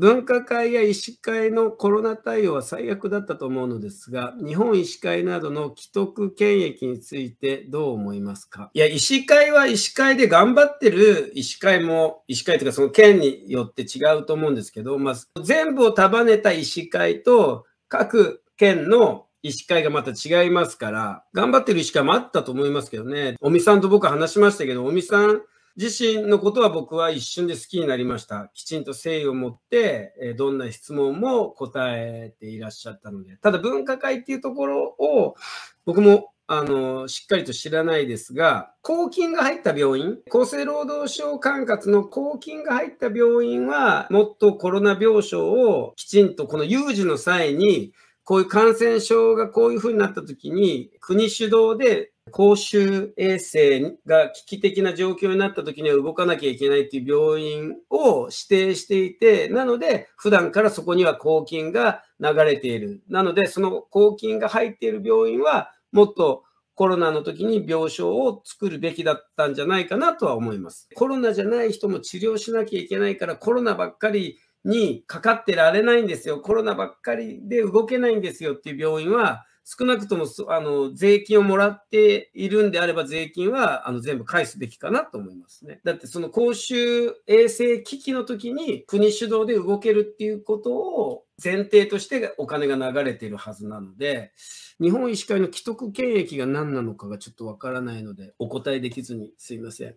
分科会や医師会のコロナ対応は最悪だったと思うのですが、日本医師会などの既得権益についてどう思いますか？いや、医師会は医師会で頑張ってる医師会も、医師会というかその県によって違うと思うんですけど、まあ、全部を束ねた医師会と各県の医師会がまた違いますから、頑張ってる医師会もあったと思いますけどね。尾身さんと僕は話しましたけど、尾身さん自身のことは僕は一瞬で好きになりました。きちんと誠意を持って、えどんな質問も答えていらっしゃったので。ただ分科会っていうところを僕もあの、しっかりと知らないですが、公金が入った病院、厚生労働省管轄の公金が入った病院は、もっとコロナ病床をきちんとこの有事の際にこういう感染症がこういうふうになった時に、国主導で公衆衛生が危機的な状況になった時には動かなきゃいけないっていう病院を指定していて、なので、普段からそこには公金が流れている。なので、その公金が入っている病院は、もっとコロナの時に病床を作るべきだったんじゃないかなとは思います。コロナじゃない人も治療しなきゃいけないから、コロナばっかりにかかってられないんですよ、コロナばっかりで動けないんですよっていう病院は、少なくともあの税金をもらっているんであれば、税金はあの全部返すべきかなと思いますね。だって、その公衆衛生危機の時に国主導で動けるっていうことを前提としてお金が流れているはずなので、日本医師会の既得権益が何なのかがちょっとわからないので、お答えできずにすいません。